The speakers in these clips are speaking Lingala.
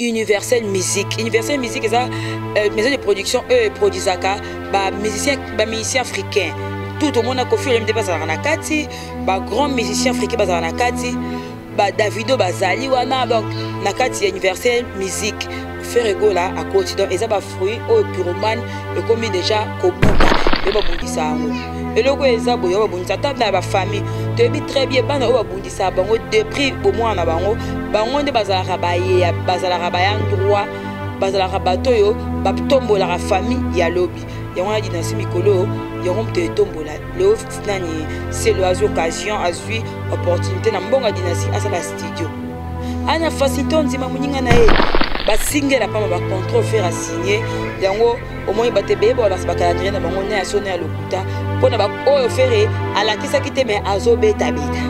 universel musique universel musique eza euh, maison de production oyo eproduisaka bamusicien bamusicien africain tout omona kofi olomide bazalaka na kati bagrand musicien africain bazalaka na kati badavido bazali wana donc na kati ya universel musique feregola akoti donc eza bafruit oyo puromane ekomi deja kobuka yo babundisa yango eloko eza boye oyo babundisa ata na bafamille toyebi très bien bana oyo babundisa sa bango de prix bomwana na bango bango nde bazalaka baye bazalaka baya ndroit bazalaka bato oyo batombolaka famille ya lobi yango wana dinasi mikolo yango moto etombola leo nani selo azwi occasion azwi opportunité na mbongo ya dinasi asala studio ana facilité ondima moninga na ye basingela mpamba bacontrole fer asigne yango omoni bato ebele baolakisa bakalandrie na bango na ya soni ya lokuta mpo na baoyo fere alakisaki te mai azobetabeta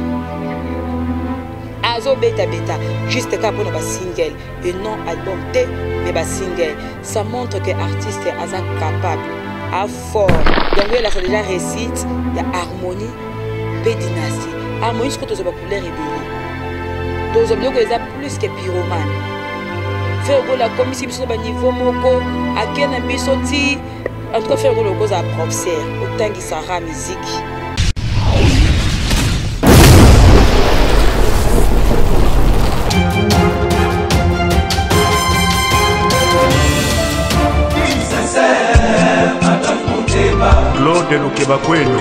azobetabeta juste kaka mpo na basingle e non album te mais basingle ça montre que artiste aza capable afort yango elakisa déjà réussite ya harmonie mpe dynastie harmonie sikoyo tozwa douleur ebele tozwa biloko eza plus que pyromane frère okola akomisi biso na baniveau moko ake na biso ti en tout cas frère okola okozala professeur otangisaka miziki Claude Lukeba Kwenu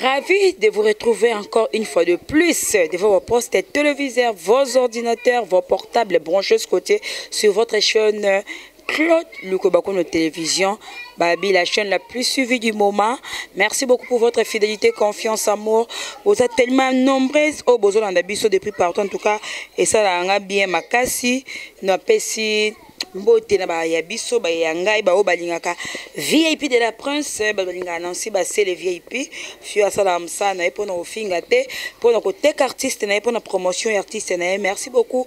Ravi de vous retrouver encore une fois de plus de vos postes téléviseurs, vos ordinateurs, vos portables branchés côté sur votre chaîne Claude Lukobakono Télévision, Babi, la chaîne la plus suivie du moment. Merci beaucoup pour votre fidélité, confiance, amour. Vous êtes tellement nombreuses au oh, besoin d'en abisso depuis partout. En tout cas, et ça, là, on a bien ma cassi, nous appessi. mbote na baya biso baya ngai baoyo balingaka vip de la prince eh, balingaka nansi basele vip fio asalaka mosala na ye mpo na kofinga te mpo na koteka artiste na ye mpo na promotion ya artiste na ye merci beaucoup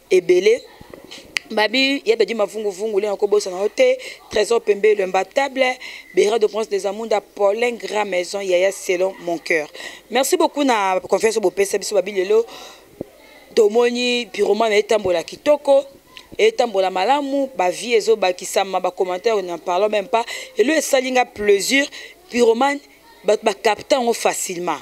ebele babi ya bedi mavungu vungu lena kobosana yo te trésor pembe le mbatable bera de prince des amunda paulin grand maison yaya selon mon cœur merci beaucoup na confiance oyo bopesa biso babi lelo tomoni piromane etambola kitoko etambola malamu bavie ezobakisama bacommentaire na parlons même pas elo esali nga plaisir piromane bacapta yango facilement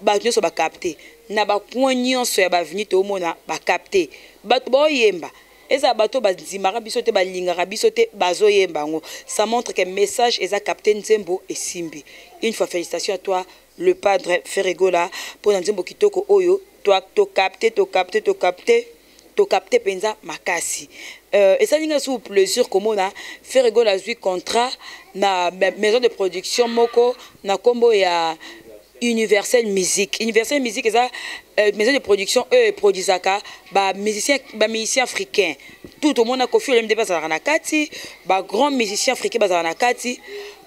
bato nyonso ba capte na ba coin nyonso ya ba avenue toomona ba capte bato baoyemba ezala bato oyo bandimaka biso te balingaka biso te bazoyemba yango ça montre que message eza capte nzembo esimbi une fois félicitation à toi le padre ferregola mpo na nzembo kitoko oyo toi tokapte tokapte tokapte To capte penza makasi. Euh esali nga lisusu plesur komona Ferre Gola azui contrat na maison de production moko na kombo ya Universel Musique. Universel Musique eza euh, maison de production oyo e produisaka ba musiciens ba musiciens africains. Tout omona Koffi Olomide bazalaka na kati, ba grands musiciens africains bazalaka na kati.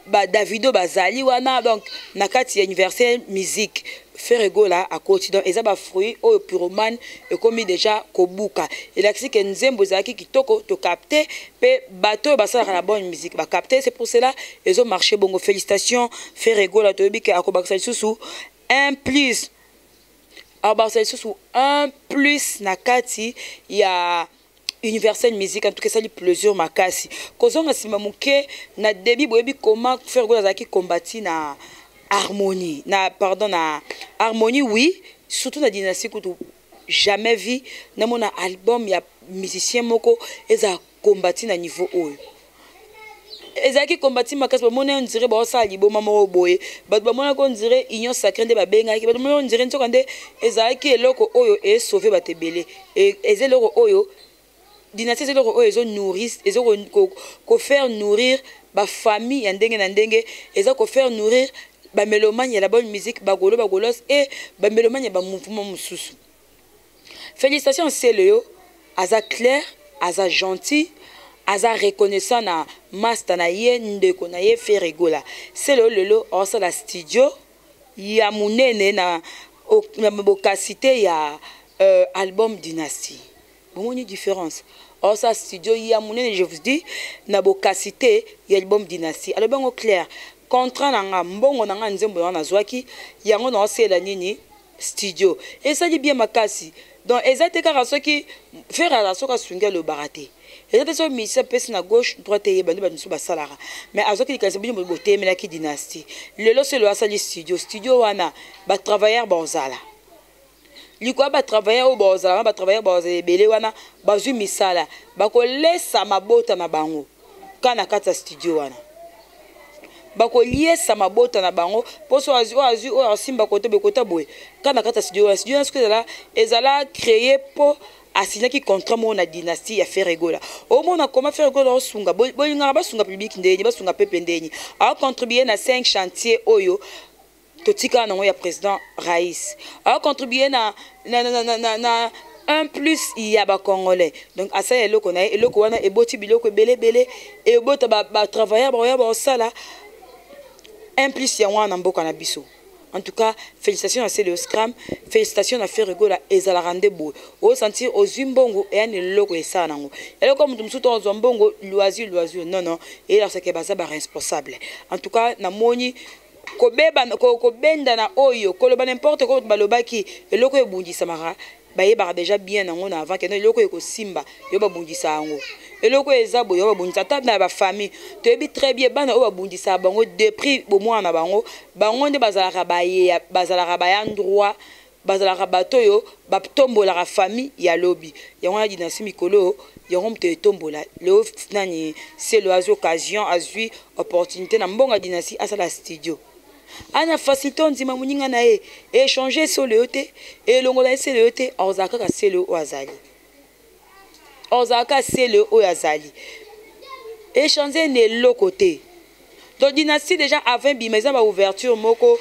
ba davido bazali wana donc na kati ya universel musique ferre gola akoti donc eza bafruit oyo puromane ekomi deja kobuka elakisi ke nzembo ezalaki kitoko tokapte mpe bato oyo basalaka na bonne musique bakapte c'est pour cela ezo marche bongo félicitation ferre gola toyebi ke akobakisa lisusu un plus akobakisa lisusu un plus na kati ya universel musique en tout cas esali plaisir makasi kozonga nsima moke na début boyebi koma fergol azalaki combati na harmonie na pardon na harmonie oui surtout na dynastie kutu jamais vu namona album ya musicien moko ezala combati na niveau oyo ezalaki kombati makasi bamoni on dirait baosala liboma moko boye bato bamonaki on dirait union sacré nde babengaki bato moni on dirait nzoka nde ezalaki eloko oyo esauve bato ebele e, eza eloko oyo dynastie eza eloko oyo ezo nourris ezo kofaire ko, ko nourrir bafamille ya ndenge na ndenge eza kofaire nourrir bamelomane ya la bonne musique bagolo bagolos e bamelomane ya bamouvement mosusu Felicitation celeo aza clair aza gentil aza reconnaissant na masta na ye ndeko na ye Ferre Gola celeo lelo osala studio ya munene na na bokasi te ya euh, album dynastie bomoni différence osala studio ya munene je vous dis na bokasi te ya album dynastie alobi yango clair contrat na nga mbongo na nga nzembo na nga nazwaki yango naosalela nini Studio esali bien makasi donc eza te kaka soki ferre azala soki asungi alobaka te eza te soki musicien apesi na gauche droite eyeba nde bato mosusu basalaka mais azwaki likanisa bino boteyemelaki dynastie lelo selo asali studio studio wana batravailleur baozala likoya batravailleur oyo baozala wana batravailleur baozala ebele wana bazwi misala bakolesa mabota na bango ka na kati ya studio wana bakoliesa mabota na bango mposo oyo azwi oyo asimba kota bekota boye ka na kati ya studio wana studio wana soki ezala ezala créé mpo asignaki contrat moko na dynastie ya ferregola omona koma ferregola osunga bolingaka basunga publike ndeni basunga pepe ndeni acontribue na 5 chantier oyo totikala nango ya président rais acontribue na, na, na, na, na, na un plus ya bacongolais donc asala eloko na ye eloko wana eboti biloko ebele ebele ebota batravailleur ba baoya baosala un plus yango wana na mboka na biso en tout cas félicitation na sele oscram félicitation na ferregola ezalaka nde boye osentir ozwi mbongo eya na eloko esala nango eloko moto mosusu ozwa mbongo loisir loisir non non eyelakisaka baza baresponsable en tout cas namoni kobeba ko, kobendana oyo koloba n'importe quoi bato balobaki eloko ebundisamaka bayebaka deja bien nango na avant keno eloko ekosimba yo babundisa yango eloko eza boye oyo babundisa ata na bafamille toyebi très bien bana oyo babundisaka bango depris bomwana na bango bango nde bazalaka baye bazalaka baya ndroit Bazalaka bato oyo batombolaka famille ya lobi. Yango wana dynastie mikolo oyo yango moto etombola. Leo nani Selo azwi occasion, azwi opportunite na mbongo ya dynastie asala studio. Ana facilite ondima moninga na ye. Echanger Selo yo te, elongola ye Selo yo te, ozala kaka Selo oyo azali. ozalaka sele oyo azali echange na eloko te to dynastie déjà avant ebima eza baouverture moko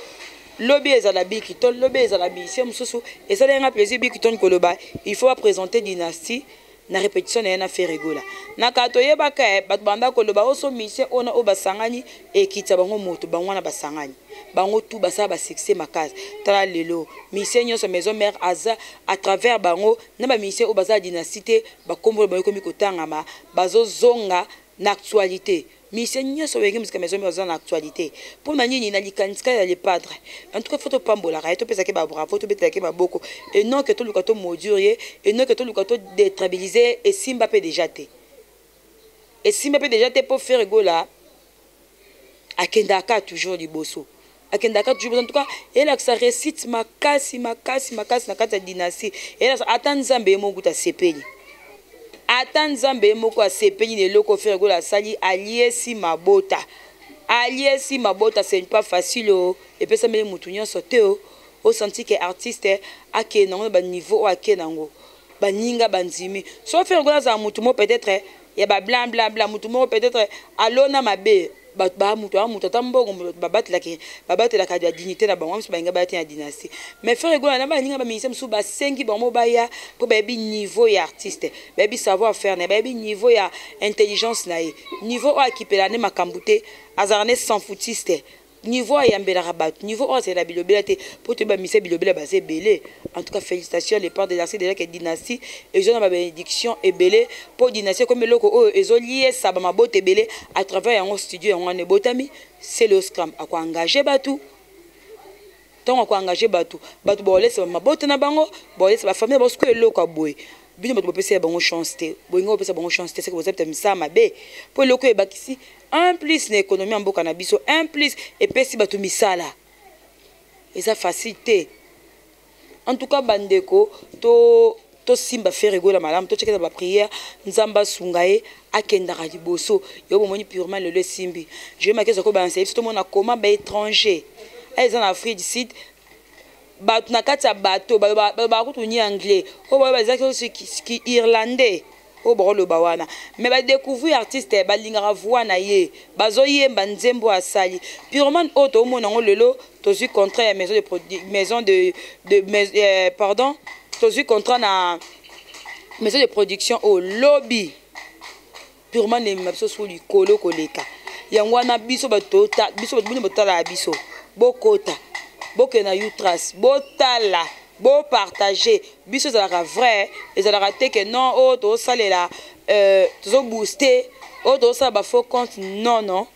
lobi ezala bikiton lobi ezala bisie mosusu esaleli nga plaisir bikiton koloba il faut baprésente dynastie na répétition na ye na feregola na kala toyebaka eh, bato banda koloba oso oh, misie oyo na oyo basangani ekitisa bango moto bango wana basangani bango tu basala basuccès makasi tala lelo misie nyonso maison mare aza à travers bango na ba musiciens oyo baza ya dynastie te ba kombo ba komi kotangama bazo zonga na actualite musicien nyoso wenge musika maison baza na actualite pour na nini na likanisika ya le padre en tout cas faut to pambola ka to pesa ke ba bravo to betela ke maboko et non que to luka to maudire ye et non que to luka to détrabiliser esimba pe déjà te esimba pe déjà te pour faire gola akendaka kaka toujours liboso akendaka kaka toujours liboso en tout cas elakisa réussite makasi makasi makasi na kati ya dynastie elakisa ata nzambe ye moko kutu asepeli ata nzambe ye moko asepeli na eloko fere gola asali aliesi mabota aliesi mabota ce n'est pas facile o oh. epesameli motu nyonso te o oh. osanti ke artiste akende nango na baniveau oyo akende yango baninga bandimi so fere gola azala motu mo peut-être ya ba blanc blanc blanc mutu moko peut-être alona mabe bato ba moto ya moto ata mbongo moto babatelaka babatelaka ya dignité na bango mosusu balinga baya te na dynastie mais frère egola na baninga baministre mosusu basengi bango baya mpo bayebi niveau ya artiste bayebi savoir faire na ye bayebi niveau ya intelligence na ye niveau oyo akipela nde makambo te azalaka nde sans foutiste Niveau ayambelaka batu niveau oyo azalela bilobela te po toyeba misa bilobela baza ebele en tout cas felicitation le père de l'artiste déjà que dynastie ezwa na ba benediction ebele po dynastie ekomi eloko oyo ezo liesa ba mabota ebele à travers yango studio yango wana ebotami celeo scram ako engage batu ntango ako engage bato bato bakolesa mabota na bango bakolesa bafamile na bango sikoyo eloko ya boye bino bato bopesa ya bango chance te bolingi kopesa bango chance te soki boza pita misala mabe mpo eloko oyo ebakisi un plus na économie ya mboka na biso un plus epesi bato misala eza facile te en tout cas bandeko to tosimba fere gola malamu totyekeza bapriere nzambe asunga ye akendaka liboso yo bomoni purement lelo esimbi je makeza kobalansa ye biso tomona koma baétranger a eza na afrique du sud bato na kati ya bato balobaka kutu ni anglais oyo baloba ezaki irlandais oyo bokoloba wana mais ba découvrir artiste balingaka voix na ye bazoyemba nzembo oyo asali pyroman oyo toomona yango lelo tozwi contrat ya maison de maison de, de mais, eh, pardon tozwi contrat na maison de production oyo lobi pyroman emema biso su likolo koleka yango wana biso bato biso bato bino botalaka biso bokota bokende na utras botala bo partager biso ezalaka vrai ezalaka te que non oyo oh, tozosalela euh, tozo booster oyo oh, tozosala ba faux compte non non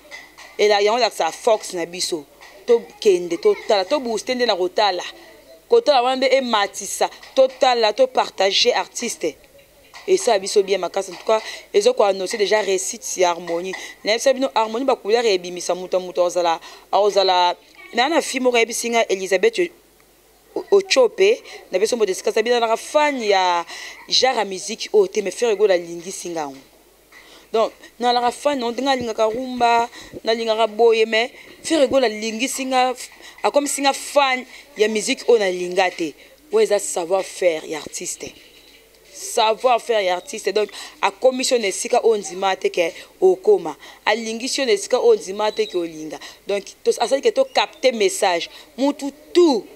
ela yango elakisa fox na biso tokende totala tobooste nde na kotala kotala wana nde ematisa totala topartage artiste esala biso bien makasi en tout cas ezokoannonce déjà réussite ya harmonie nayebisa bino harmonie bacouleur ebimisa moto ya moto akozala akozala naa na fille moko ayebisi nga elisabeth ochope na biso mbote sikasa bina naka fan ya genre ya miziki oyo te me fere gola alingisi nga yango donc nalaka fan yango ndenge alingaka rumba nalingaka boye me fere gola alingisi nga akomisi nga fan ya miziki oyo nalinga te oyo eza savoir faire ya artiste savoir faire ya artiste donc akomisi yo na esika oyo ondima te ke okoma alingisi yo na esika oyo ondima te ke olinga donc asali ke tocapte message mutu tout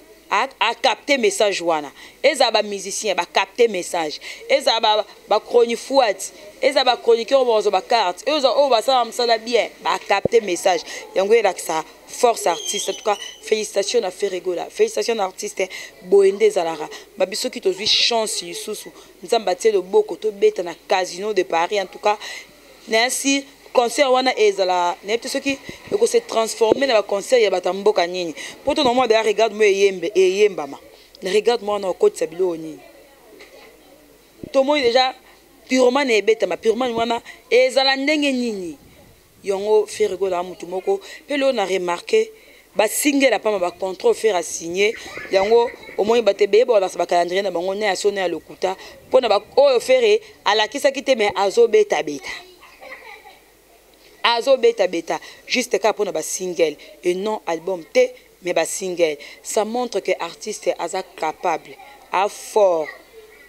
acapte message wana ezala bamusicien bacapte message ezala bachronifuati ezala bachroniqueur bazwa bacarte oyo basala mosala bien bacapte message yango elakisa force artiste en tout cas félicitation na ferregola félicitation na artiste boye nde ezalaka babi soki tozwi chance lisusu nzambe atie loboko tobeta na casino de paris en tout cas nayasi concert wana ezala nayebi te soki ekose transforme na baconcert ya bato ya mboka nini mpo to nomoi deya regarde moi eyembe eyembama na regarde moi wana okotisa biloko nini tomoi deja puremane ebetama puremane wana ezala ndenge nini Yango ferre gola mutu moko pe leo na remarque ba singela pamba ba contrat ferre a signe yango omoni ba te beye ba lakisa ba calendrier na bango na ya sona ya lokuta pona ba oyo ferre alakisa kite me azo beta beta azo beta beta juste ka pona ba single et non album te Mais ba single ça montre que artiste aza capable a fort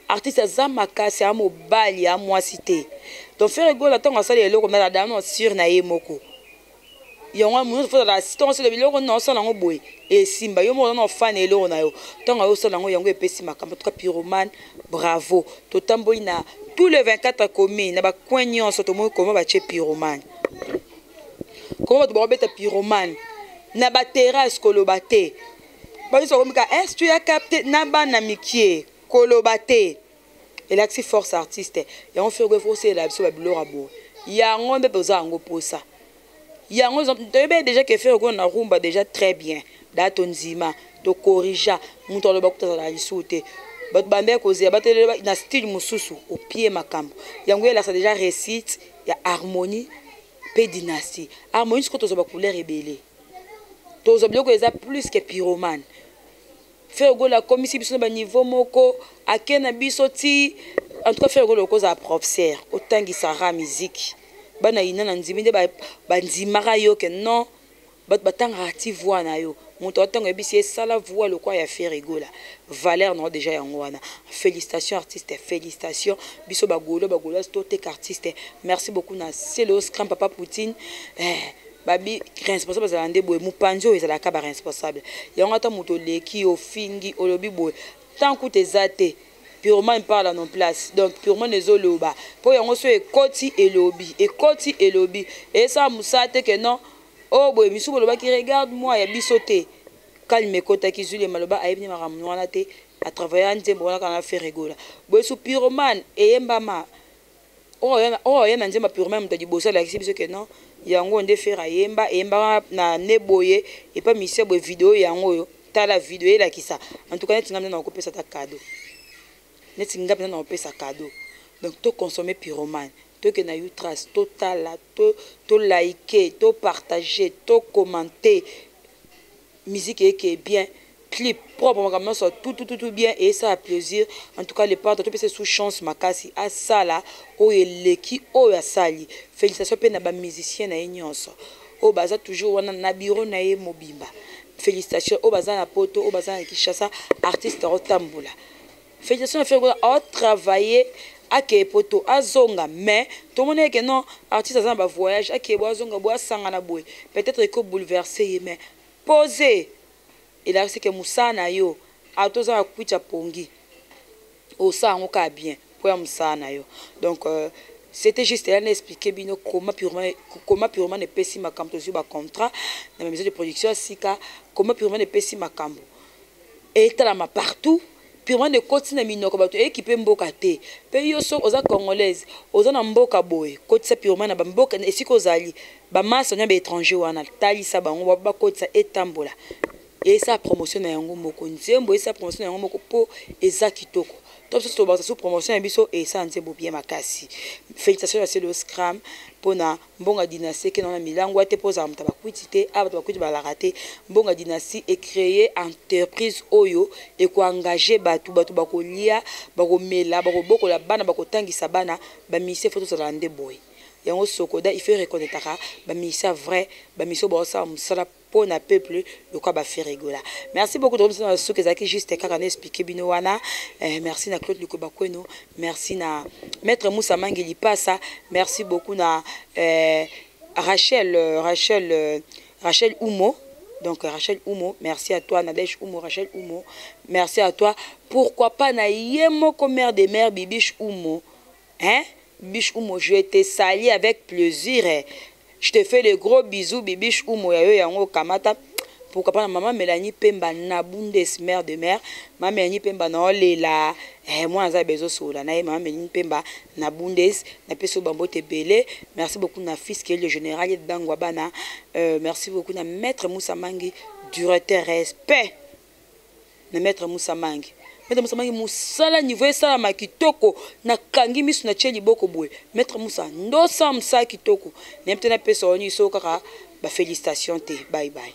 artiste aza makasi a mobali a mwasi te donc Ferre Gola tango asali eloko mais ada non sur na ye moko yango ya monoto fozala ntango osala biloko na osala yango boye esimba yo moko na ofana eloko na yo ntango ayo osala yango yango epesi makambo tuka pyromane bravo totamboli na tous les 24 commune na bacoin nyonso tomoni koma batie pyromane koma bato bakobeta pyromane na baterrasse koloba te bayoso bakomika est tu ya capte na bana mikie koloba te elakisi force artiste yango fergo efo oselela biso babiloko ya boye yango nde toza yango mposa yango toyebi deja ke fergo na rumba deja très bien da tondima tokorija moto aloba kuta azalaka lisusu te bato bandaki kozela batelela na style mosusu opie makambo yango elakisa deja réussite ya harmonie mpe dynastie harmonie sikoyo tozwa bacouleur ebele tozwa biloko eza plus que pyromane fergola akomisi biso na baniveau moko ake na biso ti en tout cas fergola okozala professeur otangisaka musique bana yina na ndimi nde bandimaka yo ke non Batu batangaka ti voix na yo. Mutu atango ayebisi ye sala voix lokola ya Ferre Gola. Valeur na yo dejà yango wana. Felicitations artiste felicitations biso ba golois ba goloise to teka artiste. Merci beaucoup na Celos grand papa poutine eh ba bi responsable ezalaka nde boye mupanzi oyo ezalaka kaka ba responsable yango ata mutu oleki yo ofingi olobi boye temps kutu eza te pyromane parle à nos places donc pyromane ezo loba po yango so ekoti elobi ekoti elobi esala musala te que non oh boye misu bolobaki regarde moi ya biso te calme ekotaki zuli ya maloba ayebi nde makambo wana te atravaya nzembo wana kaka na feregola boye su pyromane eyembama oyo oh, oh, ya na nzemba pyromane moto ya liboso alakisi biso ke non yango nde fere ayemba eyembaka na ne boye epa misia boye video yango oyo tala video elakisa en tout cas neti ngai nde nakopesa ta cadeau neti nga pena nakopesa cadeau donc to consommer pyromane toke na utras totala to to like to partager to commenter musique eke bien clip propre makambo nyonso tutututu bien esala plaisir en tout cas le pardre topesa esu chance makasi asala oyo eleki oyo asali félicitation mpe na bamusicien na ye nyonso oyo baza toujours wana na biro na ye mobimba félicitation oyo baza na poto oyo baza na kinshasa artiste akotambola Félicitations na Ferre a travailler akeye poto azonga mais tomoni eke non artiste aza na ba voyage akeye bo azonga bo asangana boye peut-être eko bouleverse ye mais pose elakisi ke mosala na yo ata oza na kwiti ya pongi osala yango kaka bien mpo ya mosala na yo donc euh, c'était juste là na expliquer bino comment purement comment purement epesi makambo tozwi ba contrat na ba maison de production ya sika comment purement epesi makambo etalama partout purement de koti na minoko bato ekipe mboka te pe yo so oza congolaise oza na mboka boye kotisa purement na bamboka esika ozali bamaso na baétranger wana talisa bango bakotisa etambola esa promotion na yango moko nzembo esa promotion na yango moko mpo eza kitoko to biso tobakisa so promotion ya biso esa nzembo bien makasi félicitation ya selo scram mpo na Mbonga dynastie kende wana milangwa te po ozala moto ya ba kwiti te awa bato ba kwiti balalaka te mbonga dynastie e cree enterprise oyo eko engage bato bato bakolia bakomela bakobokola bana bakotangisa bana ba musicien faut tozalaka nde boye yango socoda il faut ereconnaitaka ba musicien ya vrai ba musicien oyo baosala musala po na peuple lokola ba ferre gola merci beaucoup tokomi biso na suka ezalaki juste kaka na expliquer bino wana eh, merci na claude likoba kweno merci na maître musa mangi lipasa merci beaucoup na eh, rachel euh, rachel euh, rachel umo donc rachel umo merci à toi nadège umo rachel umo merci à toi pourquoi pas na ye moko mère de mère bibiche umo Hein? Bibiche Umo, je te salie avec plaisir. Je te fais de gros bisous, Bibiche Umo, ya yo yango kamata. Pourquoi pas na maman Mélanie Pemba na Bundes, mère de mère. Maman Mélanie Pemba na olela. Eh, moi, aza bezo sola. Na ye, maman Mélanie Pemba na Bundes. Na peso bambo te belé. Merci beaucoup na fils qui est le général et bangwa bana. Euh, merci beaucoup na maître Moussa Mangi, directeur respect. na maître Moussa Mangi maître Moussa Mangi musala niveau esalama kitoko na kangi misu na tie liboko boye maître Moussa ndosa musala kitoko na mpe na pesa oni so kaka ba félicitations te bye bye